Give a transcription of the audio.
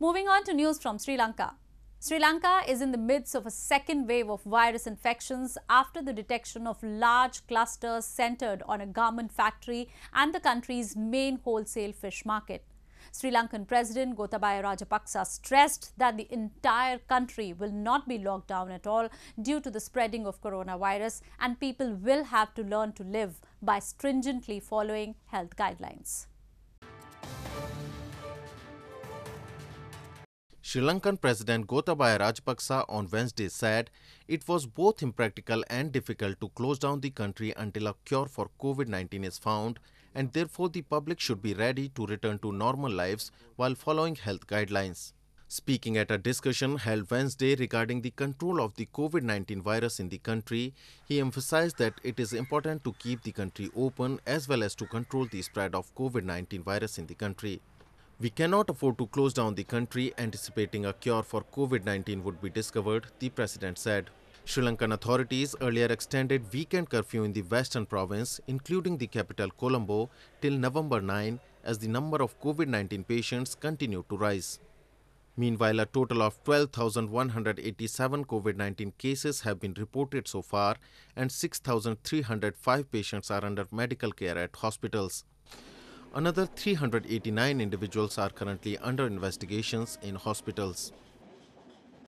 Moving on to news from Sri Lanka. Sri Lanka is in the midst of a second wave of virus infections after the detection of large clusters centered on a garment factory and the country's main wholesale fish market. Sri Lankan President Gotabaya Rajapaksa stressed that the entire country will not be locked down at all due to the spreading of coronavirus and people will have to learn to live by stringently following health guidelines. Sri Lankan President Gotabaya Rajapaksa on Wednesday said it was both impractical and difficult to close down the country until a cure for COVID-19 is found and therefore the public should be ready to return to normal lives while following health guidelines. Speaking at a discussion held Wednesday regarding the control of the COVID 19 virus in the country, he emphasized that it is important to keep the country open as well as to control the spread of COVID 19 virus in the country. We cannot afford to close down the country anticipating a cure for COVID 19 would be discovered, the president said. Sri Lankan authorities earlier extended weekend curfew in the western province, including the capital Colombo, till November 9 as the number of COVID 19 patients continued to rise. Meanwhile, a total of 12,187 COVID 19 cases have been reported so far, and 6,305 patients are under medical care at hospitals. Another 389 individuals are currently under investigations in hospitals.